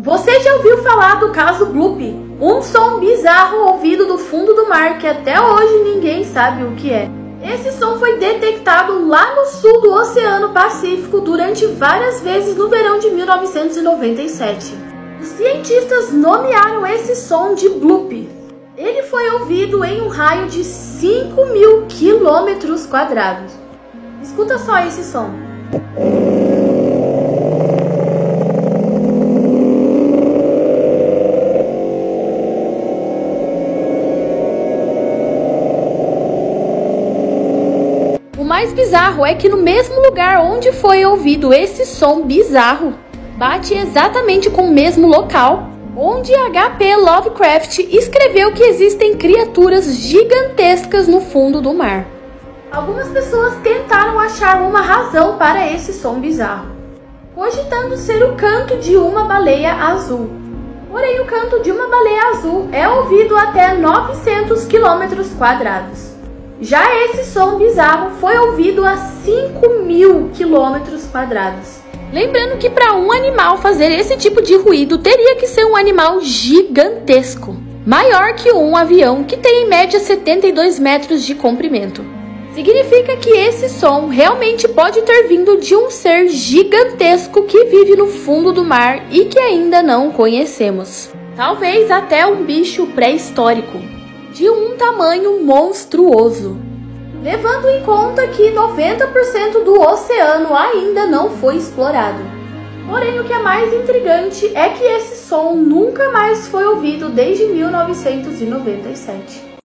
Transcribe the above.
Você já ouviu falar do caso Bloop? Um som bizarro ouvido do fundo do mar que até hoje ninguém sabe o que é. Esse som foi detectado lá no sul do Oceano Pacífico durante várias vezes no verão de 1997. Os cientistas nomearam esse som de Bloop. Ele foi ouvido em um raio de 5 mil quilômetros quadrados. Escuta só esse som. O mais bizarro é que no mesmo lugar onde foi ouvido esse som bizarro, bate exatamente com o mesmo local onde H.P. Lovecraft escreveu que existem criaturas gigantescas no fundo do mar. Algumas pessoas tentaram achar uma razão para esse som bizarro, cogitando ser o canto de uma baleia azul. Porém, o canto de uma baleia azul é ouvido até 900 km quadrados. Já esse som bizarro foi ouvido a 5 mil quilômetros quadrados. Lembrando que para um animal fazer esse tipo de ruído teria que ser um animal gigantesco, maior que um avião que tem em média 72 metros de comprimento. Significa que esse som realmente pode ter vindo de um ser gigantesco que vive no fundo do mar e que ainda não conhecemos. Talvez até um bicho pré-histórico de um tamanho monstruoso. Levando em conta que 90% do oceano ainda não foi explorado. Porém, o que é mais intrigante é que esse som nunca mais foi ouvido desde 1997.